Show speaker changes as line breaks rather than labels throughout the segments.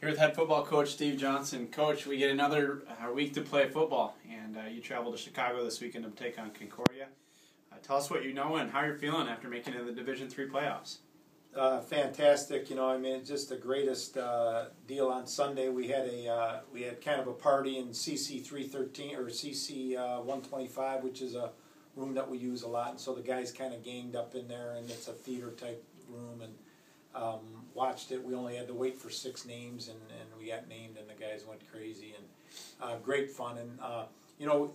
Here with head football coach Steve Johnson. Coach, we get another uh, week to play football, and uh, you travel to Chicago this weekend to take on Concordia. Uh, tell us what you know and how you're feeling after making it in the Division Three playoffs.
Uh, fantastic, you know. I mean, just the greatest uh, deal on Sunday. We had a uh, we had kind of a party in CC three thirteen or CC one twenty five, which is a room that we use a lot, and so the guys kind of ganged up in there, and it's a theater type room, and um, watched it. We only had to wait for six names, and, and we got named, and the guys went crazy, and uh, great fun. And uh, you know,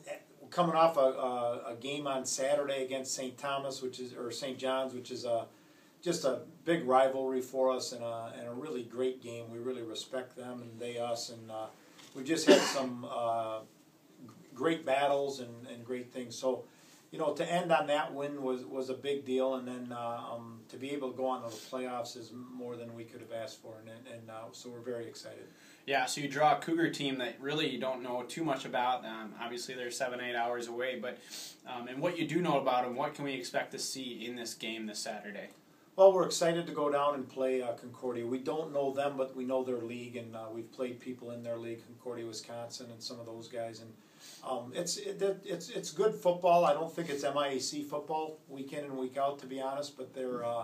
coming off a, a, a, game on Saturday against St. Thomas, which is or St. John's, which is a just a big rivalry for us, and a, and a really great game. We really respect them, and they us, and uh, we just had some uh, great battles and, and great things. So you know, to end on that win was, was a big deal, and then uh, um, to be able to go on to the playoffs is more than we could have asked for, and, and uh, so we're very excited.
Yeah, so you draw a Cougar team that really you don't know too much about. Um, obviously, they're seven, eight hours away, but um, and what you do know about them, what can we expect to see in this game this Saturday?
Well, we're excited to go down and play uh, Concordia. We don't know them, but we know their league, and uh, we've played people in their league, Concordia, Wisconsin, and some of those guys, and um, it's it, it's it's good football. I don't think it's MIAC football week in and week out, to be honest. But they're uh,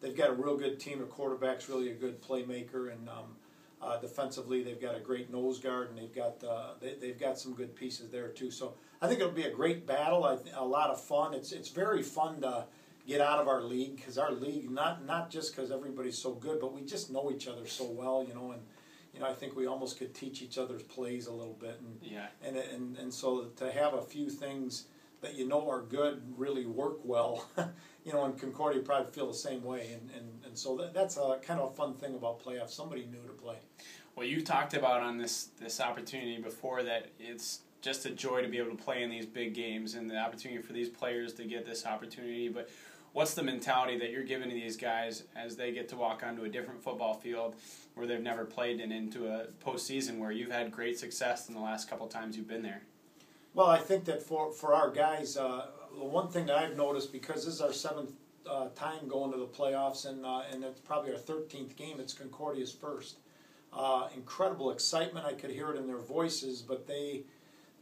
they've got a real good team. The quarterback's really a good playmaker, and um, uh, defensively they've got a great nose guard, and they've got uh, they, they've got some good pieces there too. So I think it'll be a great battle. I th- a lot of fun. It's it's very fun to get out of our league because our league not not just because everybody's so good, but we just know each other so well, you know, and you know, I think we almost could teach each other's plays a little bit, and
yeah,
and and and so to have a few things that you know are good really work well, you know, and Concordia probably feel the same way, and and, and so that, that's a kind of a fun thing about playoffs. Somebody new to play.
Well, you talked about on this this opportunity before that it's just a joy to be able to play in these big games and the opportunity for these players to get this opportunity, but what's the mentality that you're giving to these guys as they get to walk onto a different football field where they've never played and into a postseason where you've had great success in the last couple times you've been there?
Well, I think that for for our guys, uh, the one thing that I've noticed because this is our seventh uh, time going to the playoffs and uh, and it's probably our thirteenth game. It's Concordia's first. Uh, incredible excitement. I could hear it in their voices, but they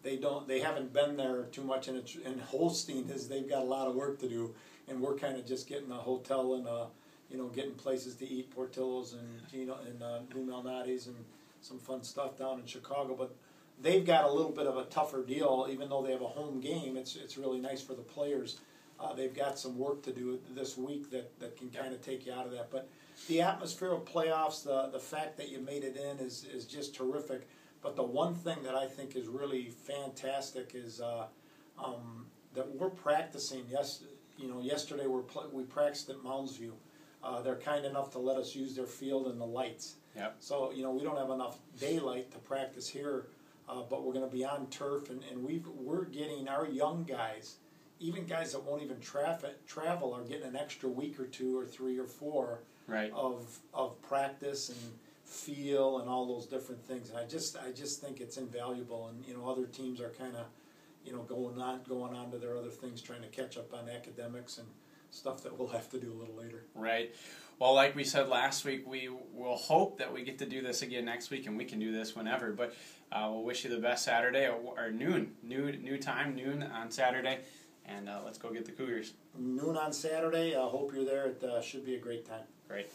they don't they haven't been there too much. And and Holstein is they've got a lot of work to do and we're kind of just getting a hotel and uh, you know getting places to eat, Portillo's and Gino and uh, Lou Malnati's and some fun stuff down in Chicago. But they've got a little bit of a tougher deal, even though they have a home game. It's it's really nice for the players. Uh, they've got some work to do this week that, that can kind of take you out of that. But the atmosphere of playoffs, the the fact that you made it in is is just terrific. But the one thing that I think is really fantastic is uh, um, that we're practicing. Yes, you know, yesterday we we practiced at Mounds View. Uh, they're kind enough to let us use their field and the lights.
Yep.
So you know we don't have enough daylight to practice here, uh, but we're going to be on turf, and, and we we're getting our young guys, even guys that won't even traffic, travel, are getting an extra week or two or three or four
right.
of of practice and feel and all those different things. And I just I just think it's invaluable, and you know other teams are kind of you know, going on going on to their other things, trying to catch up on academics and stuff that we'll have to do a little later.
Right. Well, like we said last week, we will hope that we get to do this again next week, and we can do this whenever. But uh, we'll wish you the best Saturday or, or noon, new new time, noon on Saturday, and uh, let's go get the Cougars.
Noon on Saturday. I hope you're there. It uh, should be a great time.
Great.